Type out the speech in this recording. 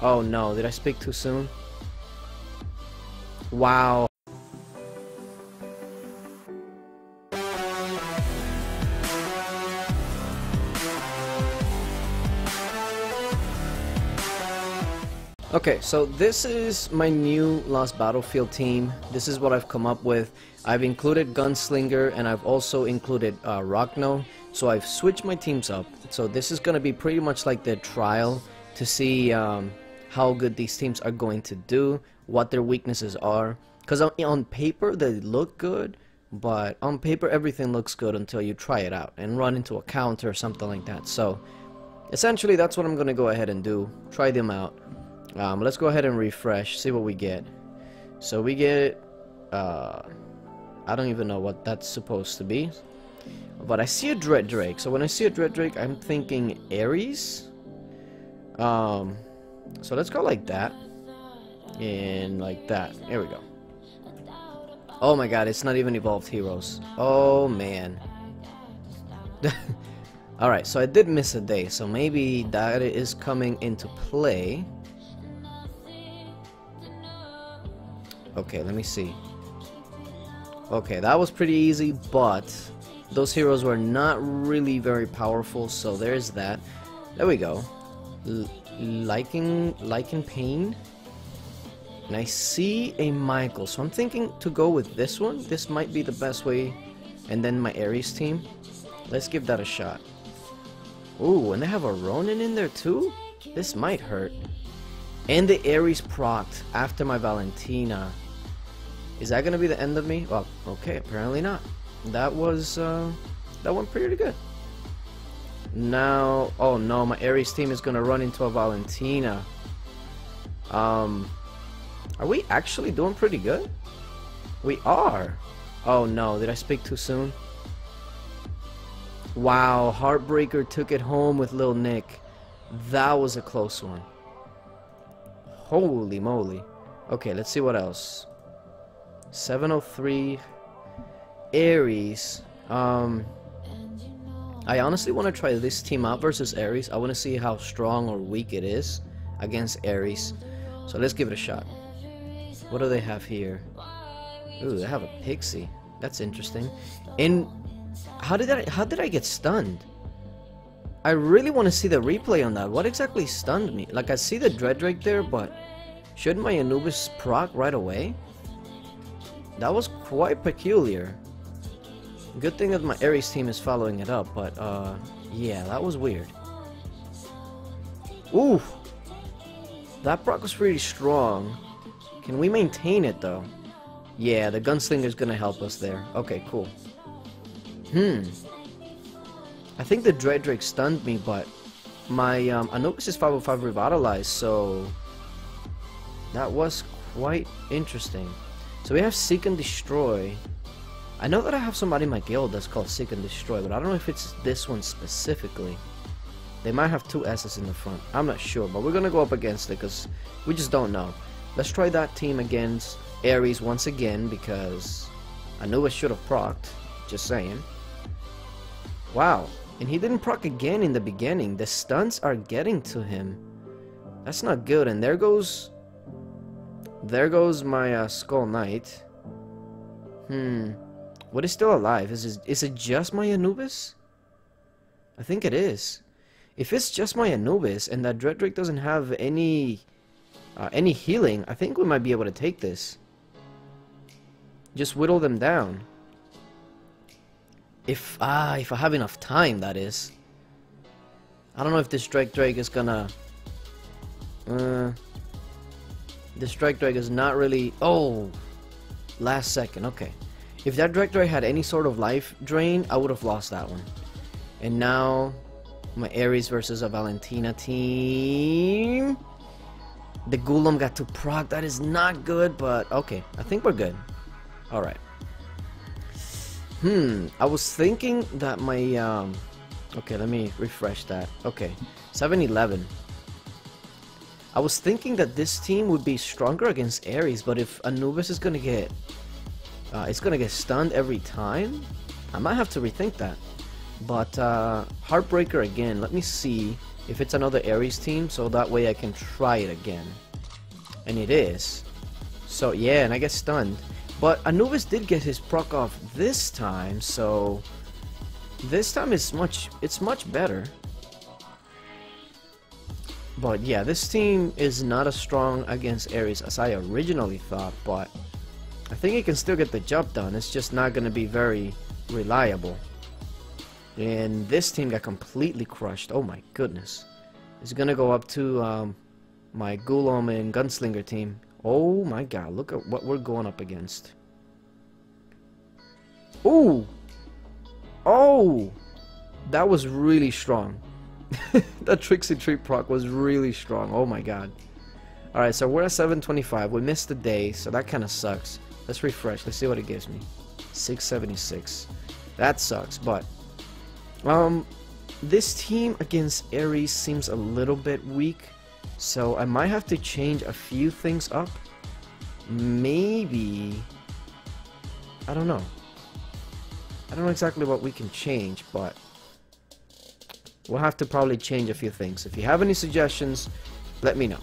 Oh no, did I speak too soon? Wow. Okay, so this is my new Lost Battlefield team. This is what I've come up with. I've included Gunslinger and I've also included uh, Rockno. So I've switched my teams up. So this is going to be pretty much like the trial to see um, how good these teams are going to do, what their weaknesses are. Because on, on paper they look good, but on paper everything looks good until you try it out and run into a counter or something like that. So essentially that's what I'm going to go ahead and do. Try them out. Um, let's go ahead and refresh, see what we get. So we get, uh, I don't even know what that's supposed to be. But I see a Dread Drake. So when I see a Dread Drake, I'm thinking Ares. Um, so let's go like that. And like that. There we go. Oh my god, it's not even evolved heroes. Oh man. Alright, so I did miss a day. So maybe that is coming into play. Okay, let me see. Okay, that was pretty easy, but those heroes were not really very powerful, so there's that. There we go. Liking, liking pain. And I see a Michael, so I'm thinking to go with this one. This might be the best way. And then my Ares team. Let's give that a shot. Ooh, and they have a Ronin in there too? This might hurt. And the Ares procced after my Valentina. Is that gonna be the end of me? Well, okay, apparently not. That was, uh, that went pretty good. Now, oh no, my Ares team is gonna run into a Valentina. Um, are we actually doing pretty good? We are. Oh no, did I speak too soon? Wow, Heartbreaker took it home with Lil Nick. That was a close one. Holy moly. Okay, let's see what else. 703 Ares. Um, I honestly want to try this team out versus Ares. I want to see how strong or weak it is against Ares. So let's give it a shot. What do they have here? Ooh, they have a Pixie. That's interesting. And how did I how did I get stunned? I really want to see the replay on that. What exactly stunned me? Like I see the Dread Drake there, but shouldn't my Anubis proc right away? That was quite peculiar. Good thing that my Ares team is following it up, but uh, yeah, that was weird. Ooh, that proc was pretty strong. Can we maintain it though? Yeah, the gunslinger's gonna help us there. Okay, cool. Hmm. I think the Dread Drake stunned me, but my um, Anubis is 505 revitalized, so that was quite interesting. So we have Seek and Destroy. I know that I have somebody in my guild that's called Seek and Destroy, but I don't know if it's this one specifically. They might have two S's in the front. I'm not sure, but we're gonna go up against it because we just don't know. Let's try that team against Ares once again because I knew I should have procced. Just saying. Wow. And he didn't proc again in the beginning. The stunts are getting to him. That's not good. And there goes there goes my uh, Skull Knight. Hmm. What is still alive? Is it, is it just my Anubis? I think it is. If it's just my Anubis and that Dread Drake doesn't have any uh, any healing, I think we might be able to take this. Just whittle them down. If ah, if I have enough time, that is. I don't know if this Drake Drake is gonna. Uh, the Strike Drake is not really... Oh! Last second, okay. If that Drag had any sort of life drain, I would have lost that one. And now, my Ares versus a Valentina team. The Golem got to proc. That is not good, but okay. I think we're good. Alright. Hmm. I was thinking that my... Um, okay, let me refresh that. Okay. 7-11. I was thinking that this team would be stronger against Ares, but if Anubis is gonna get, uh, it's gonna get stunned every time, I might have to rethink that. But uh, Heartbreaker again. Let me see if it's another Ares team, so that way I can try it again. And it is. So yeah, and I get stunned. But Anubis did get his proc off this time, so this time is much it's much better. But yeah, this team is not as strong against Ares as I originally thought, but I think he can still get the job done. It's just not going to be very reliable. And this team got completely crushed. Oh my goodness. It's going to go up to um, my Golem and Gunslinger team. Oh my god, look at what we're going up against. Ooh! Oh! That was really strong. that Tricksy Treat proc was really strong. Oh my god. Alright, so we're at 725. We missed the day, so that kind of sucks. Let's refresh. Let's see what it gives me. 676. That sucks, but... Um, this team against Ares seems a little bit weak. So I might have to change a few things up. Maybe... I don't know. I don't know exactly what we can change, but... We'll have to probably change a few things. If you have any suggestions, let me know.